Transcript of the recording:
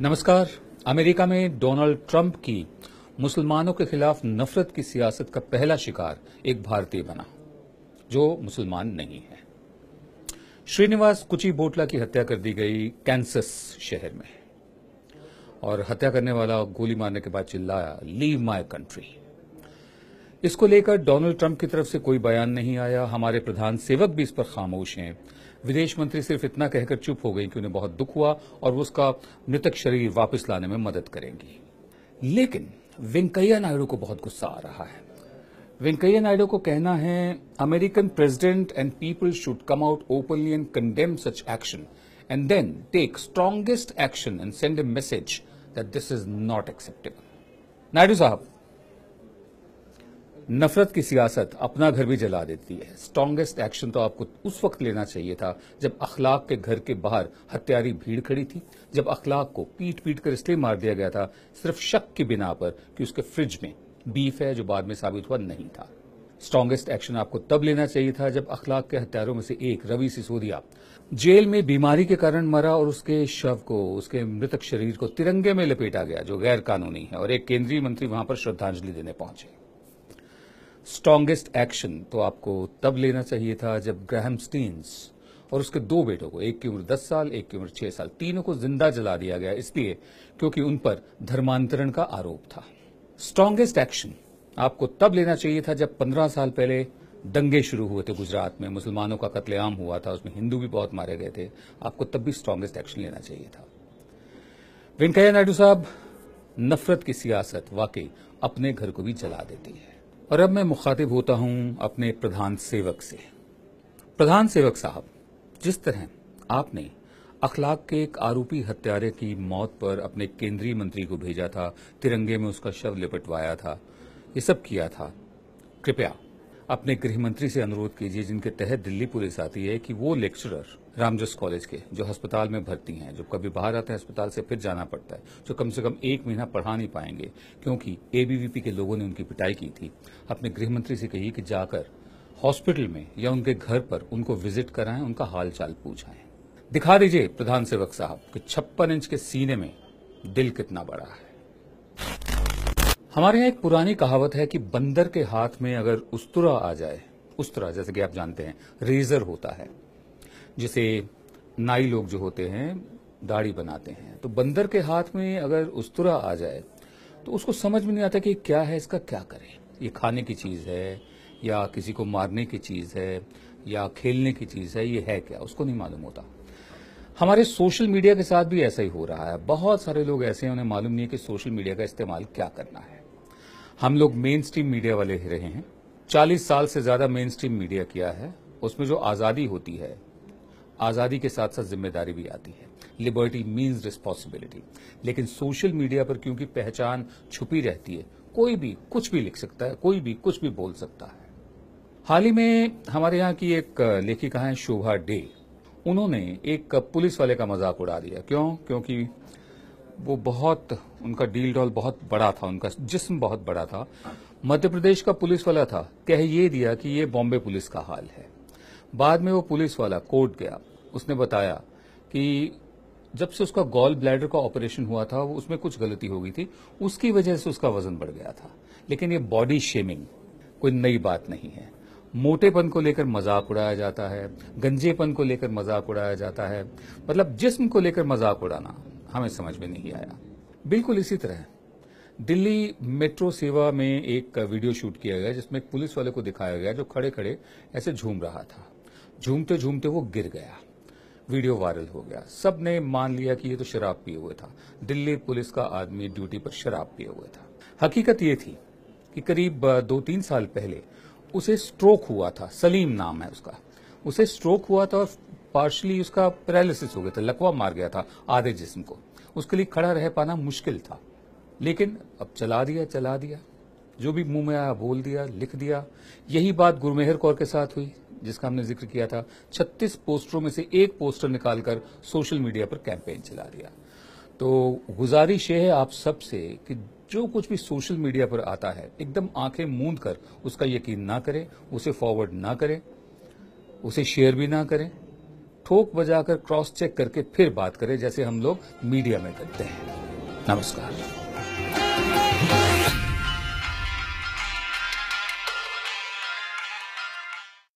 नमस्कार। अमेरिका में Donald Trump की मुसलमानों के खिलाफ नफरत की सियासत का पहला शिकार एक भारतीय बना, जो मुसलमान नहीं है। श्रीनिवास कुची बोटला की हत्या कर दी गई कैंसस शहर में और हत्या करने वाला गोली मारने के बाद चिल्लाया लीव माय कंट्री इसको लेकर डोनाल्ड ट्रंप की तरफ़ से कोई बयान नहीं आया। हमारे प्रधान सेवक भी इस पर खामोश हैं। विदेश मंत्री सिर्फ़ इतना कहकर चुप हो गई कि उन्हें बहुत दुख हुआ और वो उसका मृतक शरीर वापस लाने में मदद करेंगी। लेकिन वेंकैया नायडू को बहुत गुस्सा आ रहा है। वेंकैया नायडू को कहना है, American president and people should come out openly and condemn such action and then take strongest action and send a message that this is not acceptable Naidu साहब नफरत की सियासत अपना घर भी जला देती है। स्ट्रांगेस्ट एक्शन तो आपको उस वक्त लेना चाहिए था, जब अखलाक के घर के बाहर हत्यारी भीड़ खड़ी थी, जब अखलाक को पीट पीट कर इसलिए मार दिया गया था, सिर्फ़ शक की बिना पर कि उसके फ्रिज में बीफ है जो बाद में साबित हुआ नहीं था। स्ट्रांगेस्ट एक्शन आपको तब लेना चाहिए था, जब अखलाक के हत्यारों में से एक, रवि सिसोदिया, जेल में बीमारी के कारण मरा और उसके शव को, उसके मृतक शरीर को तिरंगे में लपेटा गया, जो गैर कानूनी है, और एक केंद्रीय मंत्री वहाँ पर श्रद्धांजलि देने पहुँचे। स्ट्रांगेस्ट एक्शन तो आपको तब लेना चाहिए था जब ग्रहम स्टीन्स और उसके दो बेटों को, एक की उम्र दस साल, एक की उम्र छह साल, तीनों को ज़िंदा जला दिया गया इसलिए क्योंकि उन पर धर्मांतरण का आरोप था। स्ट्रांगेस्ट एक्शन आपको तब लेना चाहिए था जब पंद्रह साल पहले दंगे शुरू हुए थे गुजरात में, मुसलमानों का कत्लेआम हुआ था, उसमें हिंदू भी बहुत मारे गए थे, आपको तब भी स्ट्रांगेस्ट एक्शन लेना चाहिए था। वेंकैया नायडू साहब, नफरत की सियासत वाकई अपने घर को भी जला देती है। और अब मैं मुखातिब होता हूँ अपने प्रधान सेवक से। प्रधान सेवक साहब, जिस तरह आपने अखलाक के एक आरोपी हत्यारे की मौत पर अपने केंद्रीय मंत्री को भेजा था, तिरंगे में उसका शव लिपटवाया था, ये सब किया था, कृपया अपने गृह मंत्री से अनुरोध कीजिए, जिनके तहत दिल्ली पुलिस आती है, कि वो लेक्चरर रामजस कॉलेज के, जो अस्पताल में भर्ती हैं जो कभी बाहर आते हैं अस्पताल से फिर जाना पड़ता है, जो कम से कम एक महीना पढ़ा नहीं पाएँगे, क्योंकि एबीवीपी के लोगों ने उनकी पिटाई की थी। अपने गृह मंत्री से कही कि जाकर हॉस्पिटल में या उनके घर पर उनको विज़िट कराएँ, उनका हाल चाल पूछाएँ। दिखा दीजिए प्रधान सेवक साहब कि छप्पन इंच के सीने में दिल कितना बड़ा है। हमारे यहाँ एक पुरानी कहावत है कि बंदर के हाथ में अगर उस्तरा आ जाए, उस्तरा, जैसे कि आप जानते हैं, रेजर होता है। जिसे नाई लोग जो होते हैं, दाढ़ी बनाते हैं। तो बंदर के हाथ में अगर उस्तरा आ जाए तो उसको समझ में नहीं आता कि क्या है, इसका क्या करें। ये खाने की चीज़ है, या किसी को मारने की चीज़ है, या खेलने की चीज़ है, ये है क्या? उसको नहीं मालूम होता। हमारे सोशल मीडिया के साथ भी ऐसा ही हो रहा है। बहुत सारे लोग ऐसे हैं, उन्हें मालूम नहीं है कि सोशल मीडिया का इस्तेमाल क्या करना है। हम लोग मेन स्ट्रीम मीडिया वाले ही रहे हैं। चालीस साल से ज़्यादा मेन स्ट्रीम मीडिया किया है। उसमें जो आज़ादी होती है आज़ादी के साथ साथ ज़िम्मेदारी भी आती है। लिबर्टी मीन्स रिस्पॉन्सिबिलिटी लेकिन सोशल मीडिया पर क्योंकि पहचान छुपी रहती है, कोई भी कुछ भी लिख सकता है, कोई भी कुछ भी बोल सकता है। हाल ही में हमारे यहाँ की एक लेखिका है, शोभा डे। उन्होंने एक पुलिस वाले का मज़ाक उड़ा दिया। क्यों? क्योंकि वो बहुत, उनका डील डॉल बहुत बड़ा था, उनका जिस्म बहुत बड़ा था। मध्य प्रदेश का पुलिस वाला था। कह ये दिया कि ये बॉम्बे पुलिस का हाल है। बाद में वो पुलिस वाला, कोर्ट गया। उसने बताया कि जब से उसका गॉल ब्लैडर का ऑपरेशन हुआ था उसमें कुछ गलती हो गई थी, उसकी वजह से उसका वज़न बढ़ गया था। लेकिन ये बॉडी शेमिंग कोई नई बात नहीं है। मोटेपन को लेकर मज़ाक उड़ाया जाता है, गंजेपन को लेकर मज़ाक उड़ाया जाता है। मतलब जिस्म को लेकर मज़ाक उड़ाना हमें समझ में नहीं आया। बिल्कुल इसी तरह, दिल्ली मेट्रो सेवा में एक वीडियो शूट किया गया, जिसमें एक पुलिस वाले को दिखाया गया, जो खड़े खड़े ऐसे झूम रहा था। झूमते झूमते वो गिर गया। वीडियो वायरल हो गया। सबने मान लिया कि ये तो शराब पिए हुए था। दिल्ली पुलिस का आदमी ड्यूटी पर शराब पिए हुए था। हकीकत ये थी कि करीब दो तीन साल पहले उसे स्ट्रोक हुआ था। सलीम नाम है उसका। उसे स्ट्रोक हुआ था और पार्शली उसका पैरालिसिस हो गया था। लकवा मार गया था आधे जिस्म को। उसके लिए खड़ा रह पाना मुश्किल था। लेकिन अब चला दिया चला दिया। जो भी मुँह में आया, बोल दिया, लिख दिया। यही बात गुरमेहर कौर के साथ हुई। जिसका हमने ज़िक्र किया था 36 पोस्टरों में से एक पोस्टर निकालकर सोशल मीडिया पर कैंपेन चला दिया। तो गुजारिश ये है आप सबसे कि जो कुछ भी सोशल मीडिया पर आता है, एकदम आँखें मूंद कर उसका यकीन ना करें, उसे फॉरवर्ड ना करें, उसे शेयर भी ना करें, ठोक बजाकर क्रॉस चेक करके फिर बात करें, जैसे हम लोग मीडिया में करते हैं। नमस्कार।